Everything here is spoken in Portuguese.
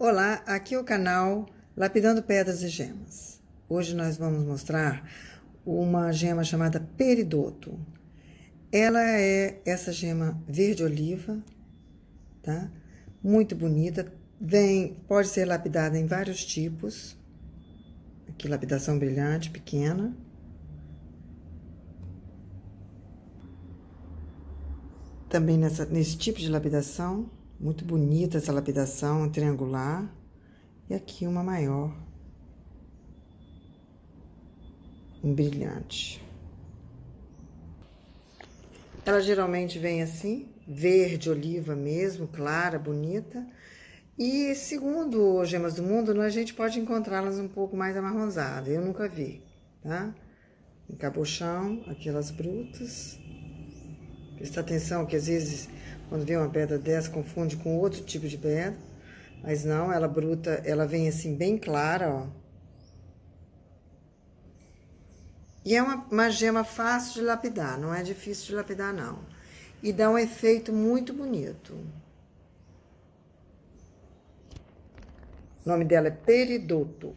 Olá, aqui é o canal Lapidando Pedras e Gemas. Hoje nós vamos mostrar uma gema chamada peridoto. Ela é essa gema verde oliva, tá? Muito bonita. Vem, pode ser lapidada em vários tipos. Aqui lapidação brilhante, pequena. Também nessa, nesse tipo de lapidação muito bonita essa lapidação triangular. E aqui uma maior. Em brilhante. Ela geralmente vem assim, verde, oliva mesmo, clara, bonita. E segundo Gemas do Mundo, a gente pode encontrá-las um pouco mais amarronzadas. Eu nunca vi, tá? Em cabochão, aquelas brutas. Presta atenção que às vezes quando vê uma pedra dessa, confunde com outro tipo de pedra. Mas não, ela bruta, ela vem assim bem clara, ó. E é uma, uma gema fácil de lapidar, não é difícil de lapidar, não. E dá um efeito muito bonito. O nome dela é Peridoto.